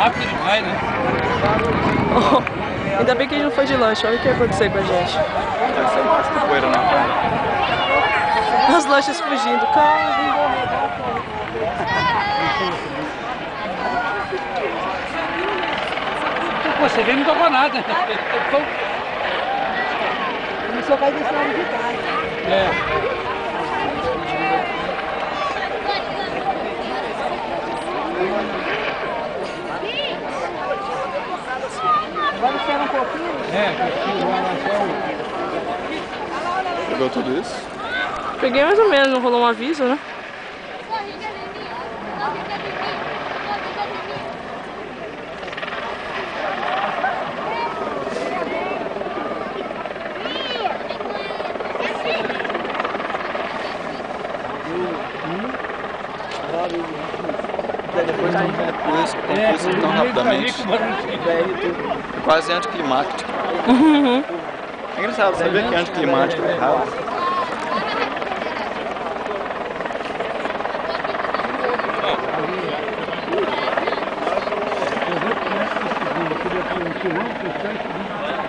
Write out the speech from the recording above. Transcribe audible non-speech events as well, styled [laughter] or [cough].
Vai, né? Oh, [laughs] ainda bem que a gente não foi de lanche, olha o que ia acontecer com a gente. Deve ser bastante poeira. As lanchas fugindo. Pô, você vem e não tocou nada. [laughs] Começou a cair desse lado de casa. É. Agora espera um pouquinho. É, Pegou tudo isso? Peguei mais ou menos, não rolou um aviso, né? Depois é depois tem Tempus, Tempus é, tão rapidamente. É Quase anticlimático. Uhum. É engraçado, sabia que é anticlimático é errado? quilômetro, sete,